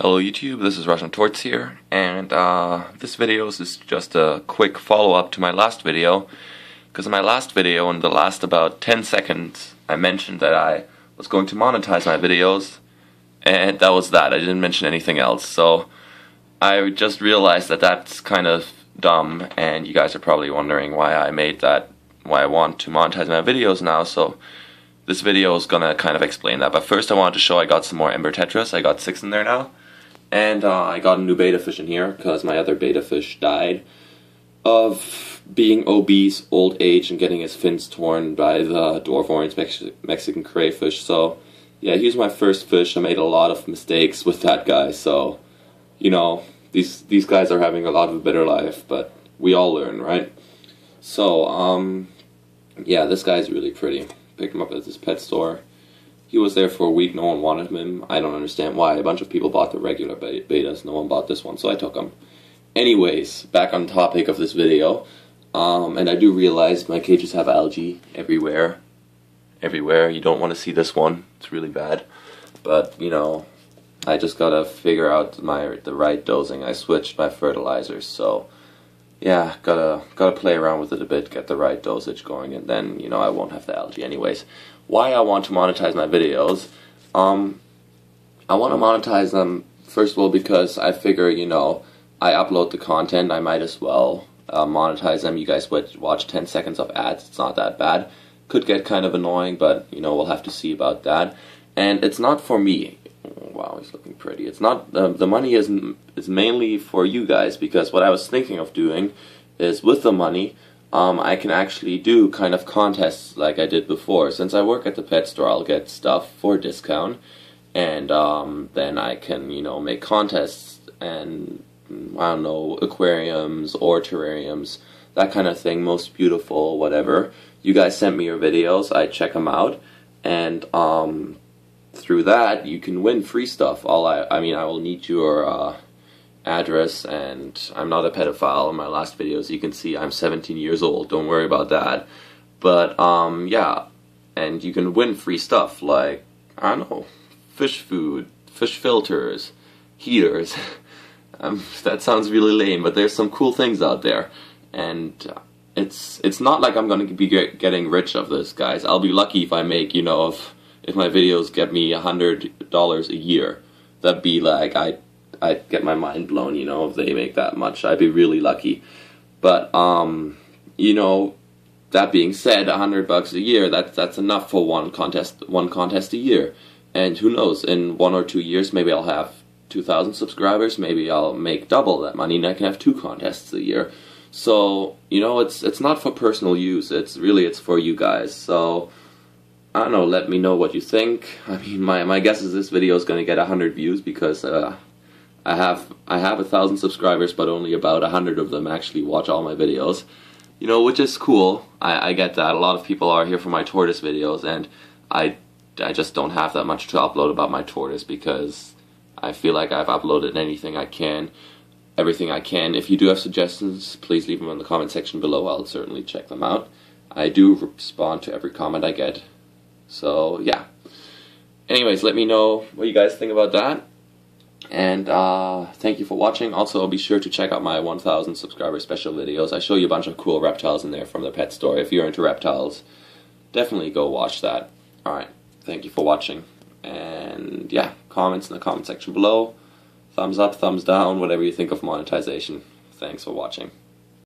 Hello YouTube, this is Russian Torts here, and uh, this video is just a quick follow-up to my last video, because in my last video, in the last about 10 seconds, I mentioned that I was going to monetize my videos, and that was that, I didn't mention anything else, so I just realized that that's kind of dumb, and you guys are probably wondering why I made that, why I want to monetize my videos now, so this video is gonna kind of explain that, but first I wanted to show I got some more Ember Tetras, I got six in there now, and uh, I got a new betta fish in here because my other betta fish died of being obese, old age, and getting his fins torn by the dwarf orange Mex Mexican crayfish. So, yeah, here's my first fish. I made a lot of mistakes with that guy. So, you know, these these guys are having a lot of a bitter life, but we all learn, right? So, um, yeah, this guy's really pretty. Picked him up at this pet store. He was there for a week, no one wanted him. I don't understand why. A bunch of people bought the regular bettas. no one bought this one, so I took him. Anyways, back on topic of this video, um, and I do realize my cages have algae everywhere. Everywhere. You don't want to see this one. It's really bad. But, you know, I just gotta figure out my the right dosing. I switched my fertilizers, so yeah, gotta gotta play around with it a bit, get the right dosage going, and then you know I won't have the algae. Anyways, why I want to monetize my videos? Um, I want to monetize them first of all because I figure you know I upload the content, I might as well uh, monetize them. You guys would watch 10 seconds of ads. It's not that bad. Could get kind of annoying, but you know we'll have to see about that. And it's not for me wow, he's looking pretty. It's not uh, the money is is mainly for you guys because what I was thinking of doing is with the money, um, I can actually do kind of contests like I did before. Since I work at the pet store, I'll get stuff for discount, and um, then I can you know make contests and I don't know aquariums or terrariums that kind of thing. Most beautiful, whatever. You guys sent me your videos. I check them out, and um, through that, you can win free stuff. All I, I mean, I will need your uh, address, and I'm not a pedophile. In my last videos, you can see I'm 17 years old. Don't worry about that. But um, yeah, and you can win free stuff like I don't know, fish food, fish filters, heaters. um, that sounds really lame, but there's some cool things out there, and it's it's not like I'm to be get, getting rich of this, guys. I'll be lucky if I make you know of if my videos get me a hundred dollars a year, that'd be like I I'd get my mind blown, you know, if they make that much. I'd be really lucky. But um, you know, that being said, a hundred bucks a year, that's that's enough for one contest one contest a year. And who knows, in one or two years maybe I'll have two thousand subscribers, maybe I'll make double that money and I can have two contests a year. So, you know, it's it's not for personal use, it's really it's for you guys. So I don't know, let me know what you think. I mean, my, my guess is this video is going to get 100 views because uh, I have I have a thousand subscribers, but only about a hundred of them actually watch all my videos. You know, which is cool. I, I get that. A lot of people are here for my tortoise videos, and I, I just don't have that much to upload about my tortoise because I feel like I've uploaded anything I can, everything I can. If you do have suggestions, please leave them in the comment section below. I'll certainly check them out. I do respond to every comment I get. So yeah. Anyways, let me know what you guys think about that. And uh, thank you for watching. Also, be sure to check out my 1000 subscriber special videos. I show you a bunch of cool reptiles in there from the pet store. If you're into reptiles, definitely go watch that. Alright, thank you for watching. And yeah, comments in the comment section below. Thumbs up, thumbs down, whatever you think of monetization. Thanks for watching.